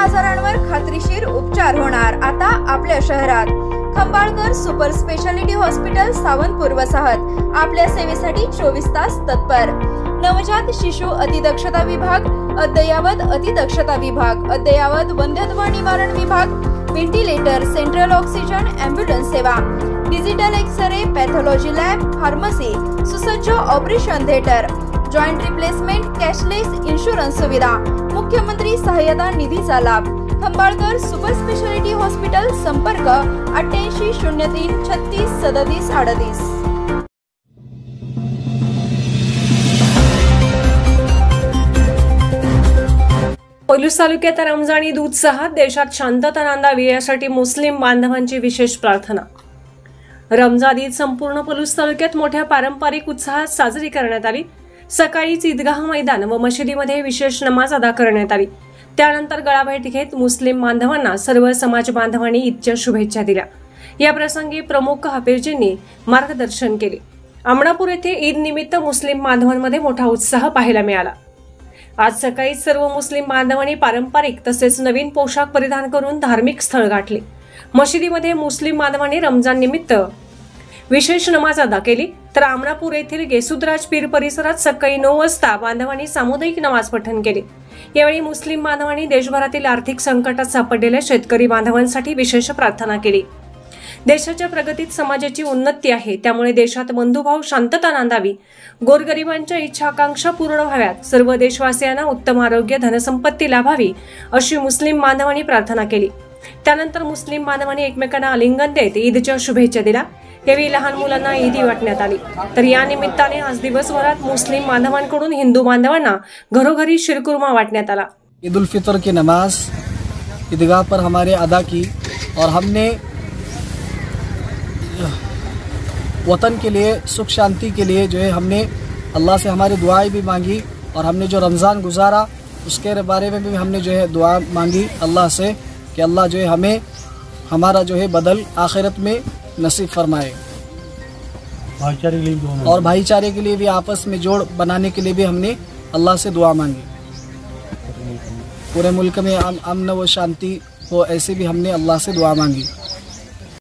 आजारांवर खात्रीशीर उपचार होणार. आता आपल्या शहरात. Khambalkar super speciality hospital Sawantpur वसाहत. आपल्या सेवेसाठी चोवीस तास तत्पर. नवजात शिशु अतिदक्षता विभाग अद्ययावत अतिदक्षता विभाग अद्ययावत वंध्यत्व निवारण विभाग व्हेंटिलेटर सेंट्रल ऑक्सिजन अँब्युलन्स सेवा digital x ray pathology lab pharmacy सुसज्ज operation theatre joint replacement cashless insurance सुविधा मुख्यमंत्री सहाय्यता निधीचा लाभ. खंबाळकर सुपर स्पेशालिटी हॉस्पिटल संपर्क अठ्ठ्याऐंशी शून्य तीन छत्तीस सदतीस अडतीस. पलूस तालुक्यात रमजानी दूध उत्साहात देशात शांतता नांदावी यासाठी मुस्लिम बांधवांची विशेष प्रार्थना. रमजान ईद संपूर्ण पलूस तालुक्यात मोठ्या पारंपरिक उत्साहात साजरी करण्यात आली. सकाळीच ईदगाह मैदान व मशिदीमध्ये विशेष नमाज अदा करण्यात आली. त्यानंतर गळाभेट घेत मुस्लिम बांधवांना सर्व समाज बांधवांनी ईदच्या शुभेच्छा दिल्या. या प्रसंगी प्रमुख हाफिजजींनी मार्गदर्शन केले. अमणापूर येथे ईद निमित्त मुस्लिम बांधवांमध्ये मोठा उत्साह पाहायला मिळाला. आज सकाळी सर्व मुस्लिम बांधवांनी पारंपरिक तसेच नवीन पोशाख परिधान करून धार्मिक स्थळ गाठले. मशिदीमध्ये मुस्लिम बांधवांनी रमजान निमित्त विशेष नमाज अदा केली. तर आमणापूर येथील गेसुदराज पीर परिसरात सकाळी नऊ वाजता बांधवांनी सामुदायिक नमाज पठण केले. यावेळी मुस्लिम बांधवांनी देशभरातील आर्थिक संकटात सापडलेल्या शेतकरी बांधवांसाठी विशेष प्रार्थना केली. देशाच्या प्रगतीत समाजाची उन्नती आहे त्यामुळे देशात बंधुभाव शांतता नांदावी गोरगरिबांच्या इच्छा आकांक्षा पूर्ण व्हाव्यात सर्व देशवासियांना उत्तम आरोग्य धनसंपत्ती लाभावी अशी मुस्लिम बांधवांनी प्रार्थना केली. त्यानंतर मुस्लिम बांधवांनी एकमेकांना आलिंगन देत ईदच्या शुभेच्छा दिल्या. लहान ईदी आज मुस्लिम हिंदू घरोघरी शिरकुर्मा ईद उल फितर की नमाज़ ईदगाह पर हमारे अदा की और हमने वतन के लिए, सुख शांति के लिए जो है हमने अल्लाह से हमारी दुआएँ भी मांगी और हमने जो रमज़ान गुजारा, उसके बारे में भी हमने जो है दुआ मांगी अल्लाह से कि अल्लाह जो है हमें, हमारा जो है बदल आखिरत में नसीब फरमाए। भाईचारे के लिए भी और भाईचारे के लिए भी आपस में जोड़ बनाने के लिए भी हमने अल्लाह से दुआ मांगी। पूरे मुल्क में अमन व शांति हो ऐसे भी हमने अल्लाह से दुआ मांगी।